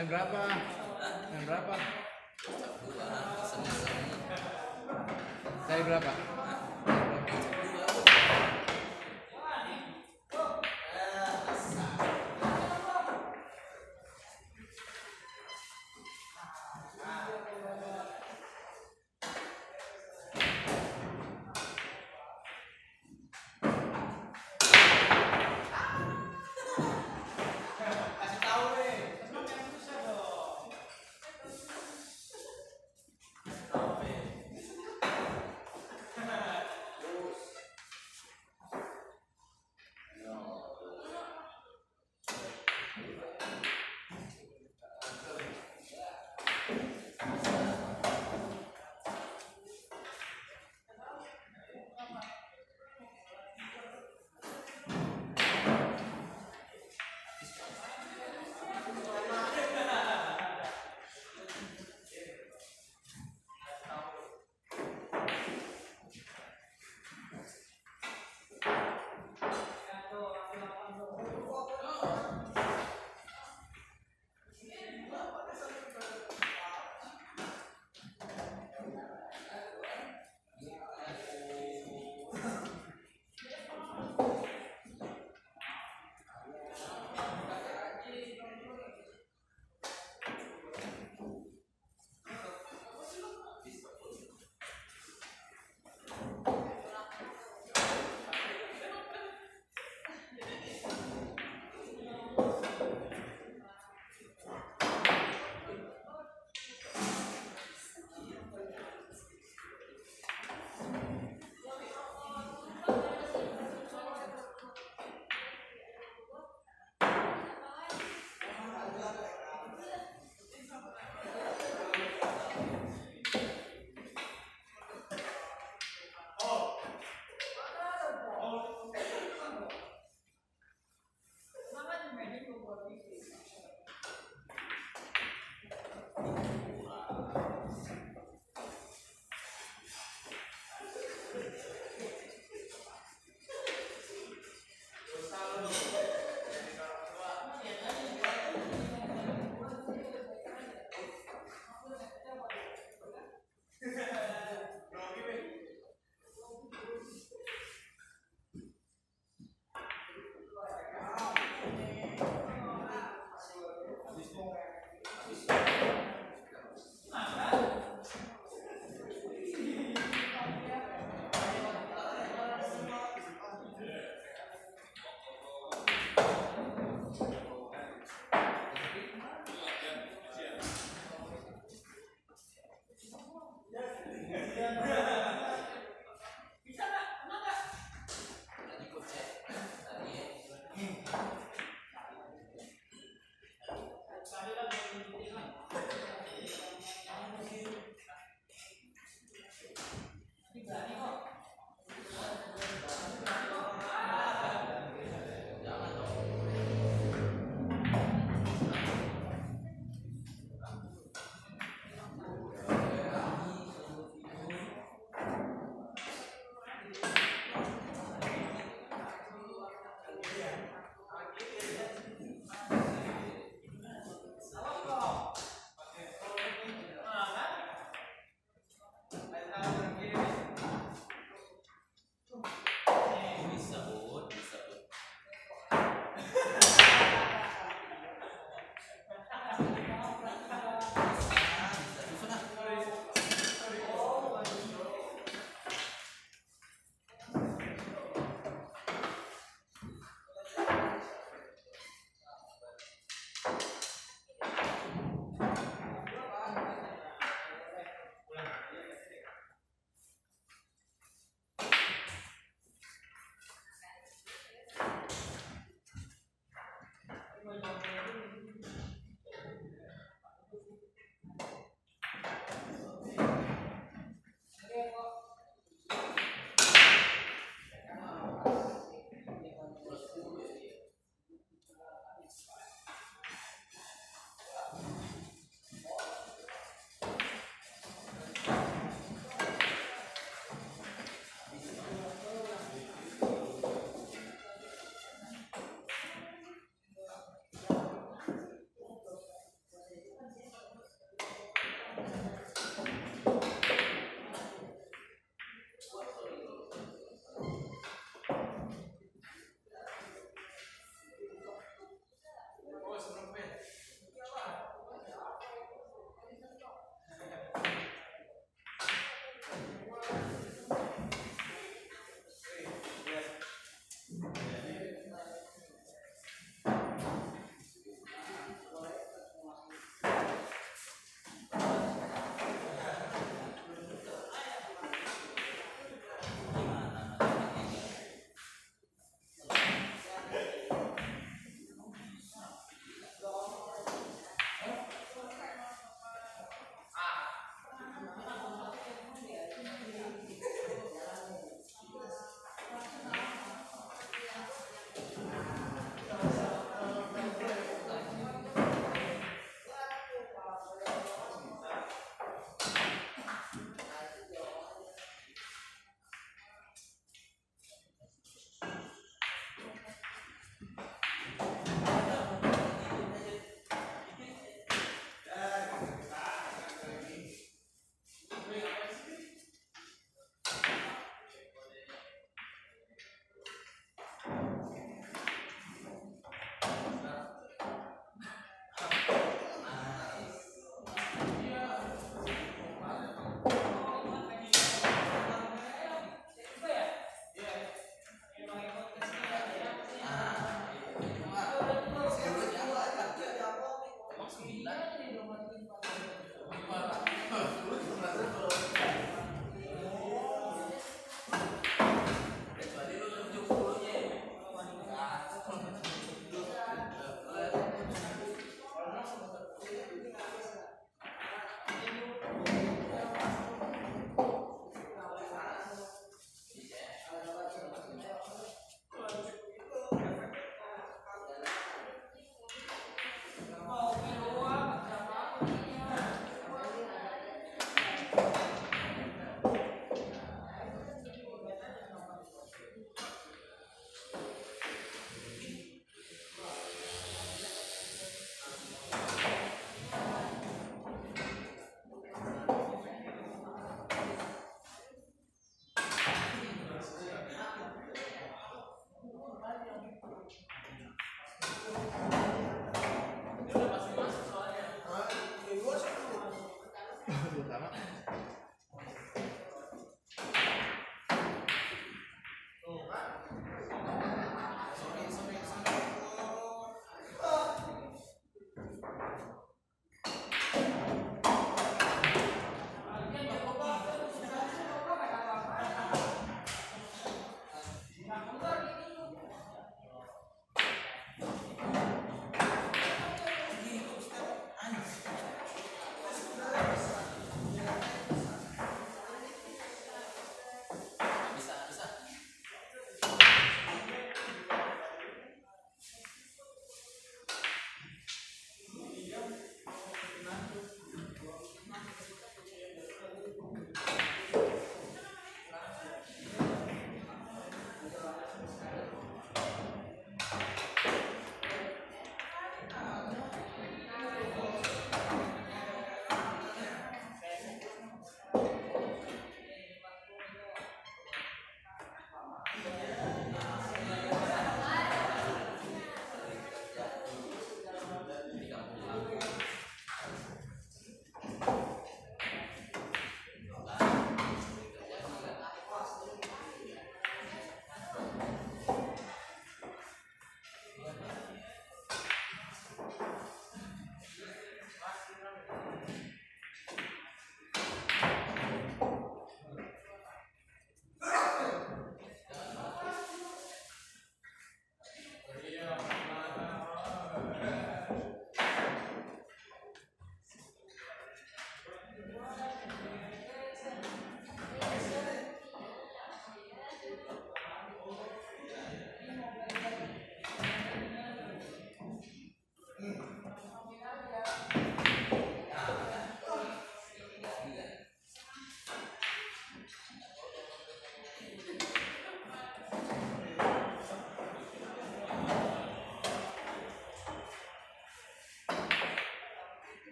Main berapa? Main berapa? Saya berapa?